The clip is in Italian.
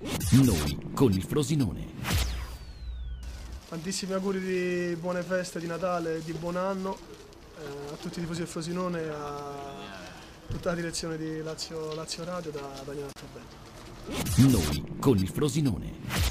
Noi con il Frosinone. Tantissimi auguri di buone feste di Natale e di buon anno eh, a tutti i tifosi del Frosinone e a tutta la direzione di Lazio, Lazio Radio da Daniele Alfabeto. Noi con il Frosinone.